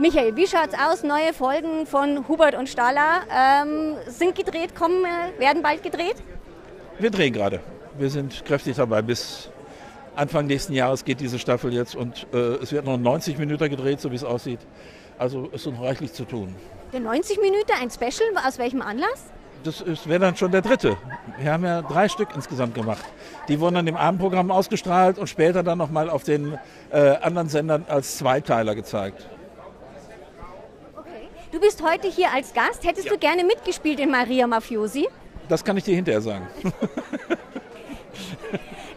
Michael, wie schaut's aus? Neue Folgen von Hubert und Stahler ähm, sind gedreht, kommen, werden bald gedreht? Wir drehen gerade. Wir sind kräftig dabei. Bis Anfang nächsten Jahres geht diese Staffel jetzt und äh, es wird noch 90 Minuten gedreht, so wie es aussieht. Also ist noch reichlich zu tun. Der 90 Minuten, ein Special, aus welchem Anlass? Das wäre dann schon der dritte. Wir haben ja drei Stück insgesamt gemacht. Die wurden dann im Abendprogramm ausgestrahlt und später dann nochmal auf den äh, anderen Sendern als Zweiteiler gezeigt. Du bist heute hier als Gast. Hättest ja. du gerne mitgespielt in Maria Mafiosi? Das kann ich dir hinterher sagen.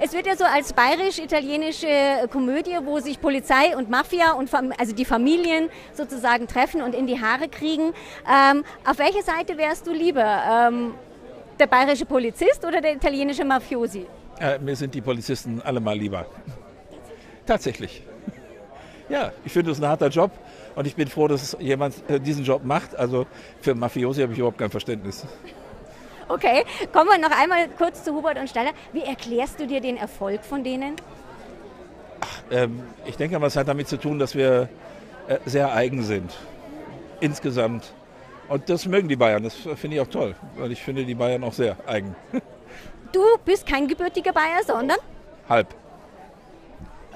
Es wird ja so als bayerisch-italienische Komödie, wo sich Polizei und Mafia und also die Familien sozusagen treffen und in die Haare kriegen. Ähm, auf welche Seite wärst du lieber? Ähm, der bayerische Polizist oder der italienische Mafiosi? Äh, mir sind die Polizisten allemal lieber. Tatsächlich. Ja, ich finde es ein harter Job und ich bin froh, dass jemand äh, diesen Job macht. Also für Mafiosi habe ich überhaupt kein Verständnis. Okay, kommen wir noch einmal kurz zu Hubert und Steiner. Wie erklärst du dir den Erfolg von denen? Ach, ähm, ich denke, es hat damit zu tun, dass wir äh, sehr eigen sind. Insgesamt. Und das mögen die Bayern. Das finde ich auch toll, weil ich finde die Bayern auch sehr eigen. Du bist kein gebürtiger Bayer, sondern? Halb.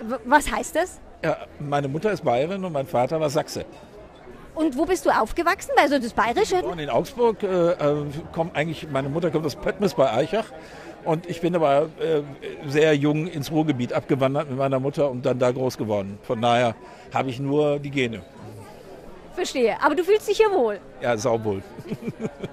W was heißt das? Ja, meine Mutter ist Bayerin und mein Vater war Sachse. Und wo bist du aufgewachsen? Also das Bayerische? Ich in Augsburg. Äh, äh, kommt eigentlich, meine Mutter kommt aus Pöttmes bei Eichach. Und ich bin aber äh, sehr jung ins Ruhrgebiet abgewandert mit meiner Mutter und dann da groß geworden. Von daher habe ich nur die Gene. Verstehe. Aber du fühlst dich hier wohl? Ja, sauwohl.